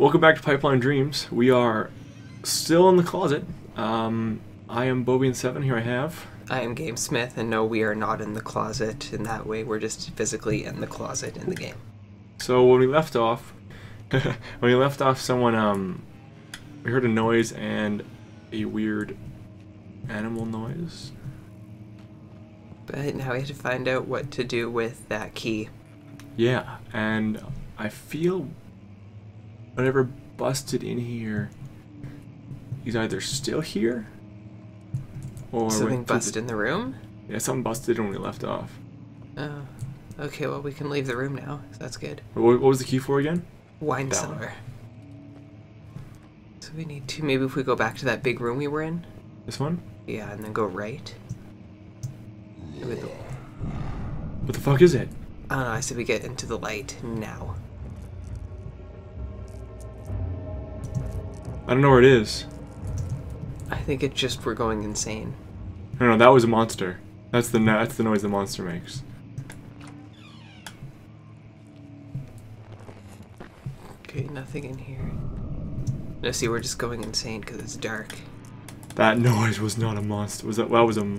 Welcome back to Pipeline Dreams. We are still in the closet. Um, I am Beaubien7. Here I have. I am Game Smith, and no, we are not in the closet in that way. We're just physically in the closet in the game. So when we left off, when we left off, someone um, we heard a noise and a weird animal noise. But now we have to find out what to do with that key. Yeah, and I feel whatever busted in here is either still here or Something busted in the room? Yeah, something busted when we left off. Oh. Okay, well, we can leave the room now. So that's good. What, what was the key for again? Wine That one. cellar. So we need to. Maybe if we go back to that big room we were in? This one? Yeah, and then go right. What the fuck is it? I don't know, I said we get into the light now. I don't know where it is. I think it's just we're going insane. No, no, that was a monster. That's the no- that's the noise the monster makes. Okay, nothing in here. No, see, we're just going insane because it's dark. That noise was not a monster. Was that? Well, that was a.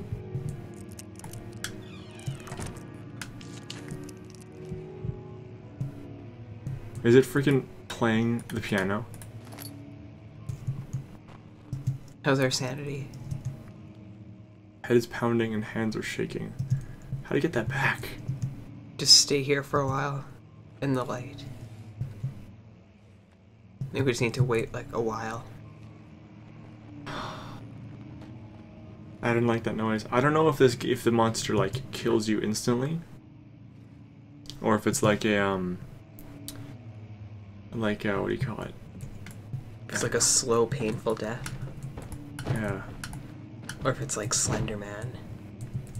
Is it freaking playing the piano? Our sanity? Head is pounding and hands are shaking. How do you get that back? Just stay here for a while in the light. I think we just need to wait like a while. I didn't like that noise. I don't know if this if the monster like kills you instantly, or if it's like a um, like uh, what do you call it? It's like a slow, painful death. Yeah, Or if it's like Slender Man.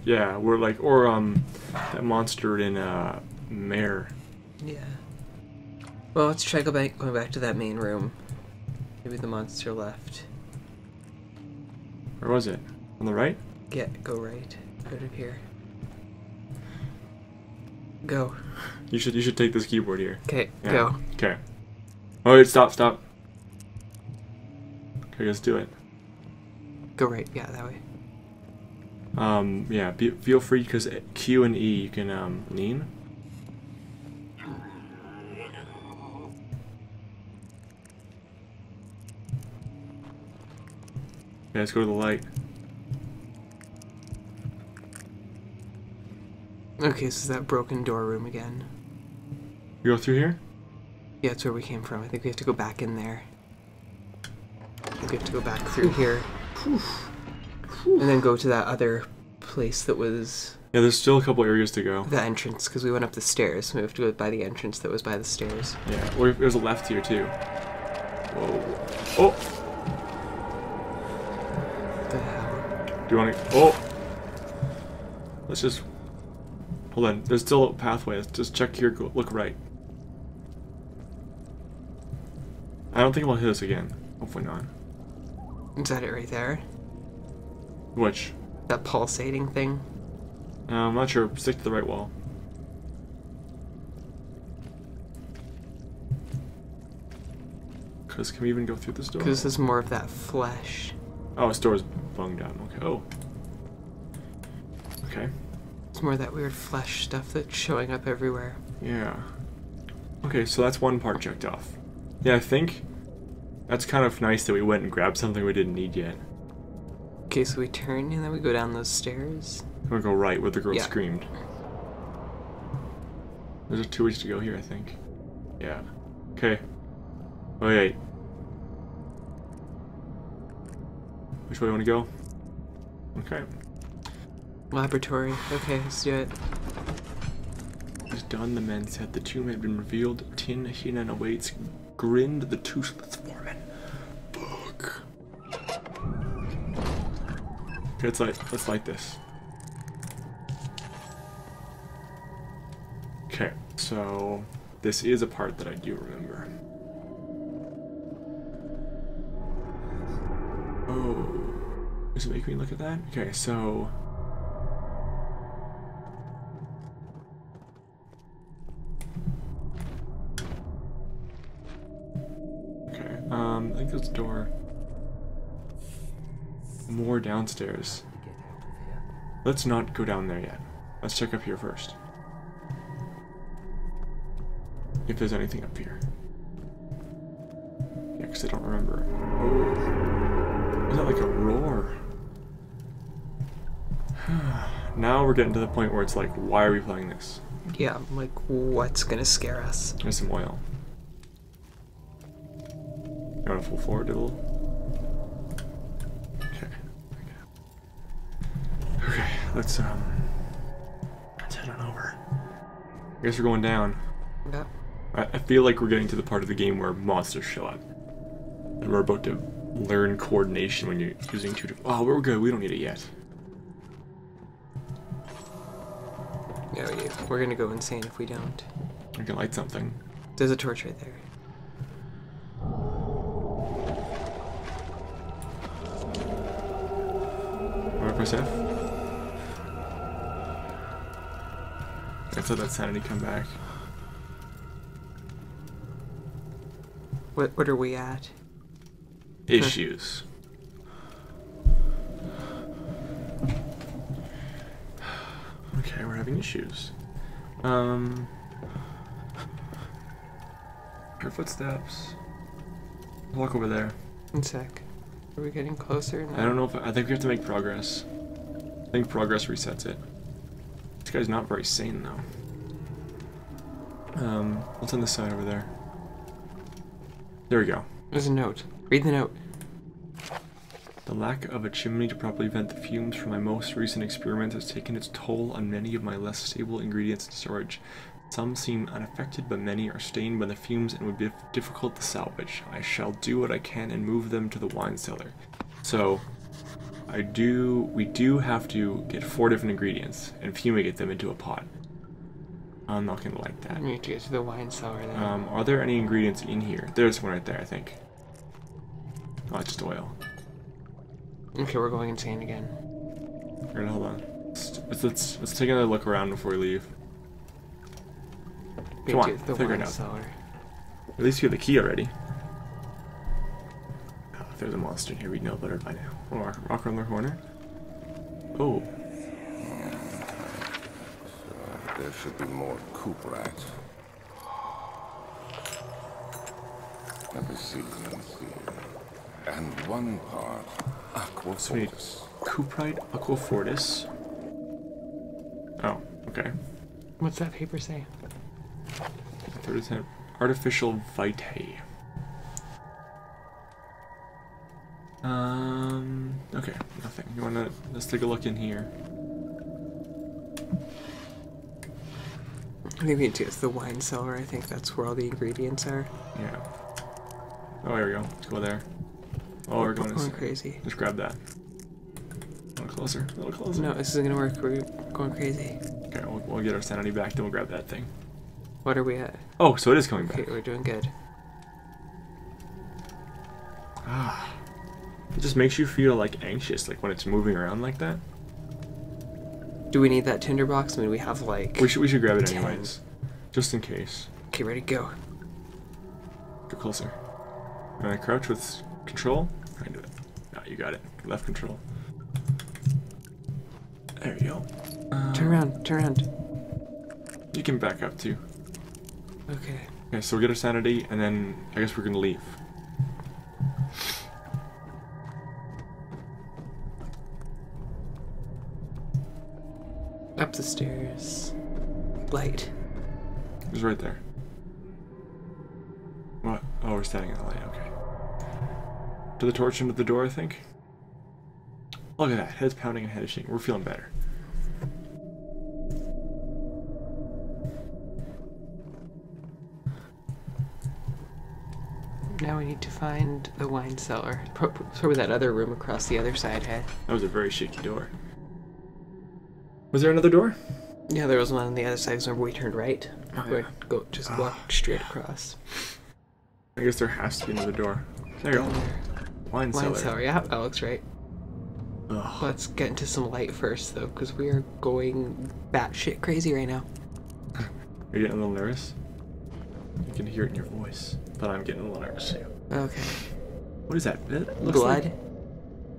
yeah. We're like or um, that monster in uh, Mare. Yeah. Well, let's try go back going back to that main room. Maybe the monster left. Where was it? On the right? Yeah, go right. Right up here. Go. You should you should take this keyboard here. Okay, Yeah. go. Okay. Oh wait, stop, stop. Okay, let's do it. Go right. Yeah, that way. Um, yeah. Be, feel free because Q and E you can um lean. Yeah, let's go to the light. Okay, so is that broken door room again. You go through here? Yeah, that's where we came from. I think we have to go back in there. I think we have to go back through here. And then go to that other place that was Yeah, there's still a couple areas to go. the entrance, because we went up the stairs. We have to go by the entrance that was by the stairs. Yeah, or there's a left here too. Whoa. Oh, What the hell? do you want to? Oh. Let's just. Hold on. There's still a pathway. Let's just check here. Go, look right. I don't think it will hit us again. Hopefully not. Is that it right there? Which? That pulsating thing? Uh, I'm not sure. Stick to the right wall. Cause can we even go through this door? Because this is more of that flesh. Oh, this door's bunged out. Okay. Oh. Okay. It's more of that weird flesh stuff that's showing up everywhere. Yeah. Okay, so that's one part checked off. Yeah, I think that's kind of nice that we went and grabbed something we didn't need yet. Okay, so we turn and then we go down those stairs. I'm gonna go right where the girl Yeah. screamed. There's two ways to go here, I think. Yeah. Okay. Oh, wait. Which way do you want to go? Okay. Laboratory. Okay, let's do it. He's done. The men said the tomb had been revealed. Tin Hinan awaits. Grinned the toothless foreman. Book. Okay, let's light. Let's light this. Okay, so this is a part that I do remember. Oh, does it make me look at that? Okay, so there's a door. More downstairs. Let's not go down there yet. Let's check up here first. If there's anything up here. Yeah, because I don't remember. Oh. Was that like a roar? now we're getting to the point where it's like, why are we playing this? Yeah, like what's gonna scare us? There's some oil. You want to full forward a little? Okay. Okay, let's um let's head on over. I guess we're going down. Yeah. I, I feel like we're getting to the part of the game where monsters show up. And we're about to learn coordination when you're using two different Oh, we're good, we don't need it yet. Yeah, we do. We're gonna go insane if we don't. I can light something. There's a torch right there. Wanna press F? Let's let that sanity come back. What what are we at? Issues. Okay, we're having issues. Um. Her footsteps. Walk over there. One sec. Are we getting closer? I don't know if I think we have to make progress. I think progress resets it. This guy's not very sane though. Um, what's on this side over there? There we go. There's a note. Read the note. The lack of a chimney to properly vent the fumes from my most recent experiments has taken its toll on many of my less stable ingredients in storage. Some seem unaffected, but many are stained by the fumes and would be difficult to salvage. I shall do what I can and move them to the wine cellar. So, I do. We do have to get four different ingredients and fumigate them into a pot. I'm not gonna like that. We need to get to the wine cellar then. Um, are there any ingredients in here? There's one right there, I think. Oh, it's just oil. okay, we're going insane again. Alright, hold on. Let's, let's, let's, let's take another look around before we leave. We Come need on, to get to the figure it out. cellar. At least you have the key already. Oh, if there's a monster in here, we'd know better by now. Oh, rock, rock around the corner. Oh, There should be more cuprite. Let me see, let me see. And one part so we need aquafortis. cuprite aquafortis. Oh, okay. What's that paper say? 30% artificial vitae. Um, okay, nothing. You wanna, let's take a look in here. I think we need to get to the wine cellar. I think that's where all the ingredients are. Yeah. Oh, there we go. Let's go there. Oh, we're going, going crazy. Just grab that. A little closer. A little closer. No, this isn't gonna work. We're going crazy. Okay, we'll, we'll get our sanity back, then we'll grab that thing. What are we at? Oh, so it is coming Okay, back. we're doing good. Ah. It just makes you feel like anxious, like when it's moving around like that. Do we need that tinderbox? I mean, we have like. We should we should grab it Ten. anyways, just in case. Okay, ready, go. Go closer. And I crouch with control. And do it. No, you got it. Left control. There you go. Um, Turn around, turn around. You can back up too. Okay. Okay, so we get our sanity, and then I guess we're gonna leave. Up the stairs. Light. It was right there. What? Oh, we're standing in the light. Okay. To the torch into the door, I think. Look at that. Head's pounding and head is shaking. We're feeling better. Now we need to find the wine cellar. Pro- Probably that other room across the other side, hey? That was a very shaky door. Was there another door? Yeah, there was one on the other side. 'cause Remember, we turned right. Oh, yeah. go just Ah, walk straight across. I guess there has to be another door. There you go. Wine, Wine cellar. cellar. Yeah, that looks right. Ugh. Let's get into some light first, though, because we are going batshit crazy right now. Are you getting a little nervous? You can hear it in your voice, but I'm getting a little nervous too. Okay. What is that? That looks Blood? Like,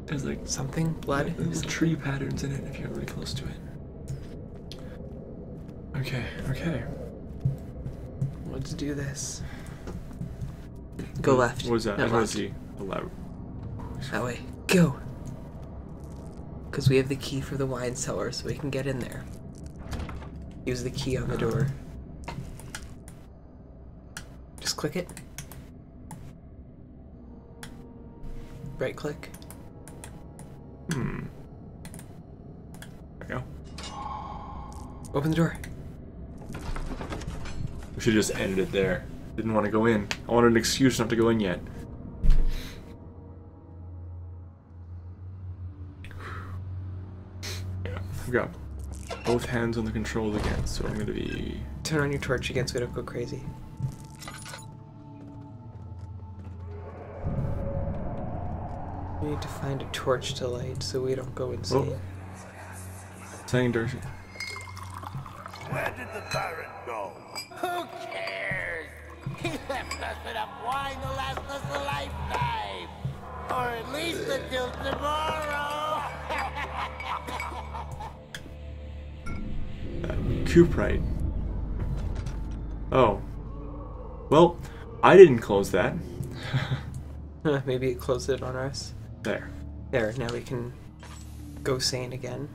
there's like Something? Blood? There's tree patterns in it if you're really close to it. Okay, okay. Let's do this. Go left. What was that? not I want to left. see. Allow. That way. Go. Because we have the key for the wine cellar, so we can get in there. Use the key on the door. Just click it. Right click. Hmm. There you go. Open the door. We should just ended it there. Didn't want to go in. I wanted an excuse not to go in yet. Yeah, I've got both hands on the controls again, so I'm gonna be. Turn on your torch again so we don't go crazy. To find a torch to light so we don't go insane. Oh. saying Darcy. Where did the Baron go? Who cares? He left us enough wine to last us a lifetime. Or at least until tomorrow. Cuprite. Oh. Well, I didn't close that. Maybe it closed it on us. There. There, now we can go sane again.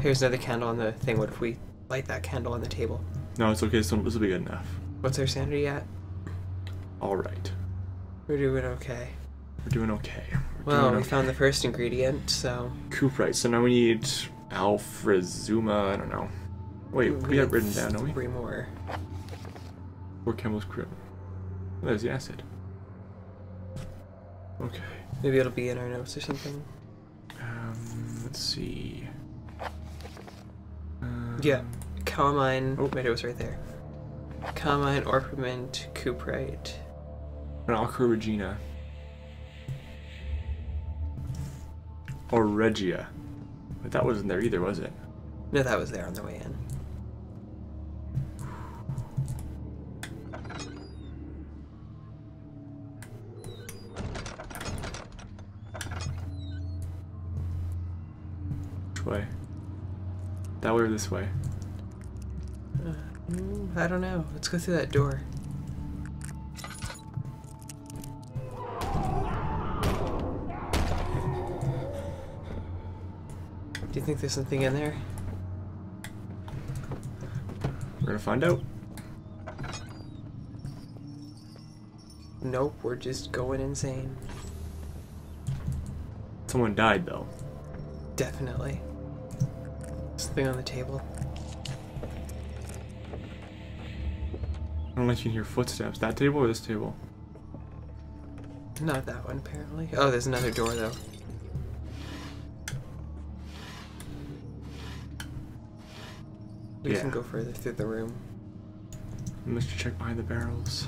Here's another candle on the thing. What if we light that candle on the table? No, it's okay. So this will be good enough. What's our sanity at? All right. We're doing okay. We're doing okay. We're Well, doing we okay. found the first ingredient, so Cuprite. So now we need Alfrazuma. I don't know. Wait, we, got written down, don't we? Three more. Or Camel's Crib. Oh, there's the acid. Okay. Maybe it'll be in our notes or something. Um, let's see. Um, Yeah, Carmine. Oh. Wait, it was right there. Carmine, Orpiment, Cuprite. An Aqua Regina. Or Regia. But that wasn't there either, was it? No, that was there on the way in. Or this way? Mm, I don't know. Let's go through that door. Do you think there's something in there? We're gonna find out. Nope, we're just going insane. Someone died though. Definitely. Something on the table. I don't like you can hear footsteps. That table or this table? Not that one, apparently. Oh, there's another door, though. We Yeah. can go further through the room. Let's check behind the barrels.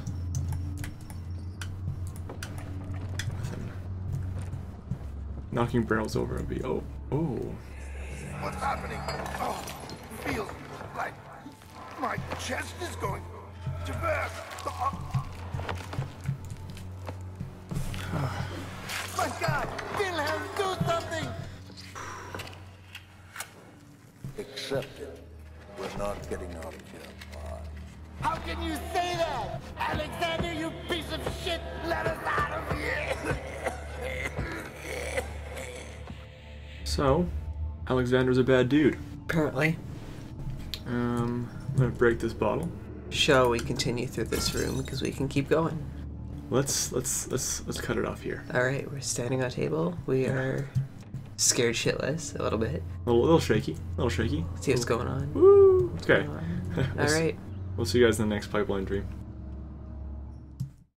Nothing. Knocking barrels over would be oh oh. What's happening? Oh, feels like my chest is going to burst. Oh, My God, Wilhelm, do something! accept it. We're not getting out of here. How can you say that? Alexander, you piece of shit! Let us out of here! So, Alexander's a bad dude. Apparently. Um, I'm gonna break this bottle. Shall we continue through this room? Because we can keep going. Let's let's let's let's cut it off here. Alright, we're standing on a table. We are scared shitless a little bit. A little, little shaky, a little shaky. Let's See what's going on. Woo! Okay. Going on. We'll s- Alright. We'll see you guys in the next pipeline dream.